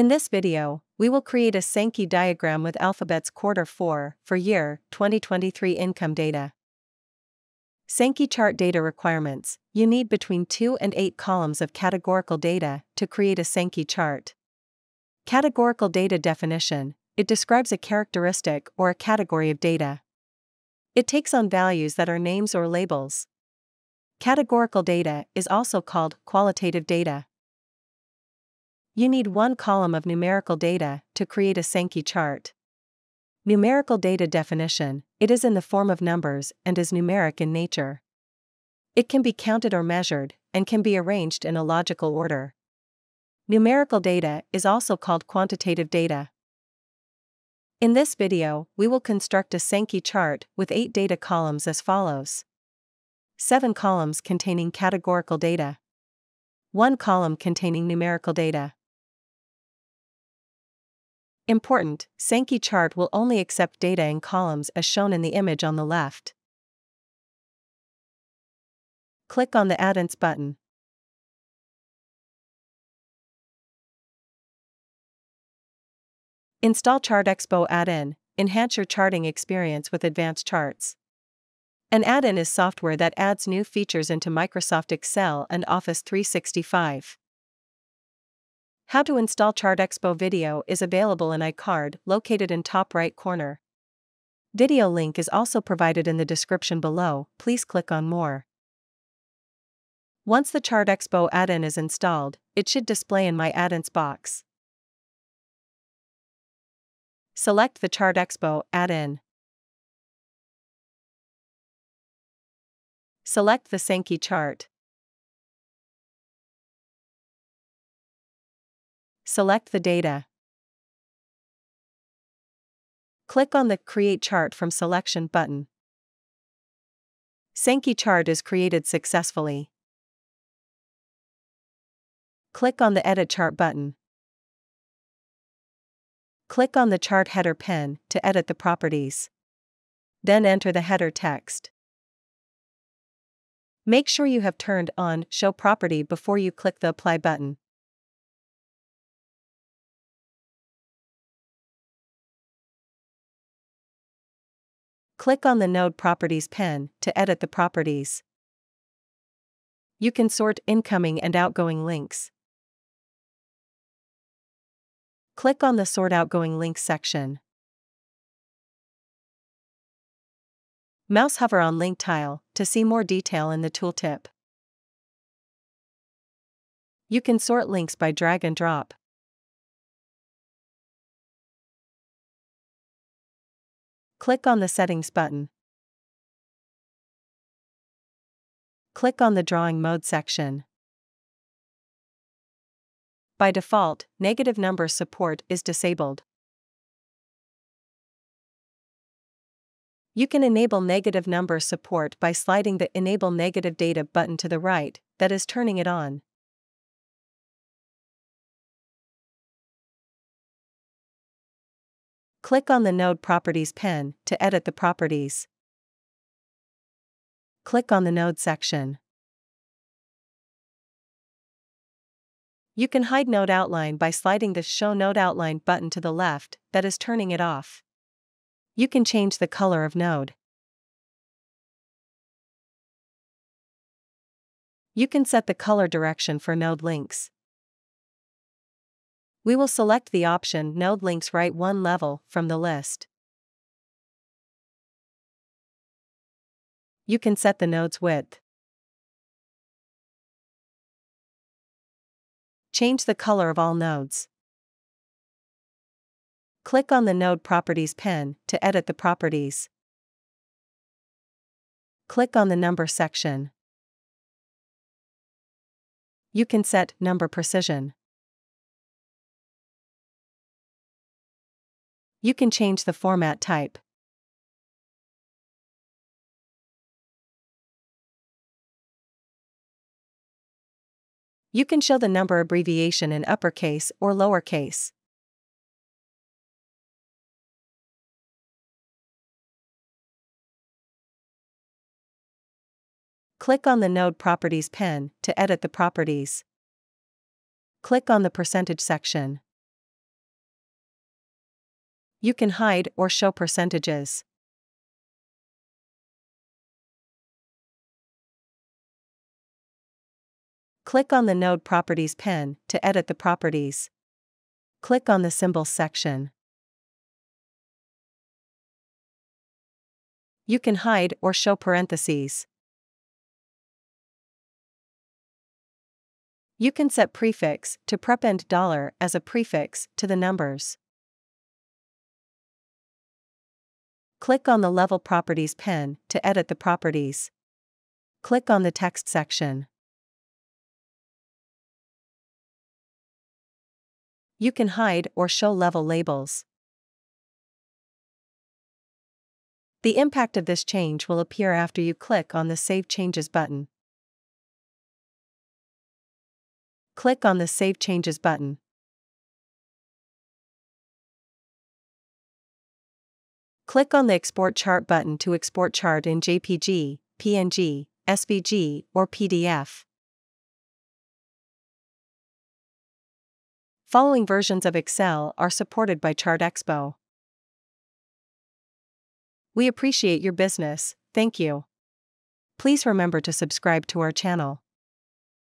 In this video, we will create a Sankey diagram with Alphabet's quarter 4 for year 2023 income data. Sankey chart data requirements You need between 2 and 8 columns of categorical data to create a Sankey chart. Categorical data definition it describes a characteristic or a category of data. It takes on values that are names or labels. Categorical data is also called qualitative data. You need one column of numerical data to create a Sankey chart. Numerical data definition it is in the form of numbers and is numeric in nature. It can be counted or measured, and can be arranged in a logical order. Numerical data is also called quantitative data. In this video, we will construct a Sankey chart with 8 data columns as follows. 7 columns containing categorical data. 1 column containing numerical data. Important, Sankey chart will only accept data in columns as shown in the image on the left. Click on the Add-ins button. Install ChartExpo add-in, enhance your charting experience with advanced charts. An add-in is software that adds new features into Microsoft Excel and Office 365. How to install ChartExpo video is available in iCard located in top right corner. Video link is also provided in the description below, please click on more. Once the ChartExpo add-in is installed, it should display in my add-ins box. Select the ChartExpo add-in. Select the Sankey chart. Select the data. Click on the Create Chart from Selection button. Sankey chart is created successfully. Click on the Edit Chart button. Click on the chart header pen to edit the properties. Then enter the header text. Make sure you have turned on Show Property before you click the Apply button. Click on the Node Properties pen to edit the properties. You can sort incoming and outgoing links. Click on the Sort Outgoing Links section. Mouse hover on Link tile to see more detail in the tooltip. You can sort links by drag and drop. Click on the Settings button. Click on the Drawing Mode section. By default, negative number support is disabled. You can enable negative number support by sliding the Enable Negative Data button to the right, that is turning it on. Click on the Node Properties pen to edit the properties. Click on the Node section. You can hide node outline by sliding the Show Node Outline button to the left, that is turning it off. You can change the color of node. You can set the color direction for node links. We will select the option Node Links Right one level from the list. You can set the node's width. Change the color of all nodes. Click on the Node Properties pen to edit the properties. Click on the Number section. You can set Number Precision. You can change the format type. You can show the number abbreviation in uppercase or lowercase. Click on the Node Properties pen to edit the properties. Click on the percentage section. You can hide or show percentages. Click on the Node Properties pen to edit the properties. Click on the Symbols section. You can hide or show parentheses. You can set prefix to prepend dollar as a prefix to the numbers. Click on the Level Properties pen to edit the properties. Click on the Text section. You can hide or show level labels. The impact of this change will appear after you click on the Save Changes button. Click on the Save Changes button. Click on the Export Chart button to export chart in JPG, PNG, SVG, or PDF. Following versions of Excel are supported by ChartExpo. We appreciate your business, thank you. Please remember to subscribe to our channel.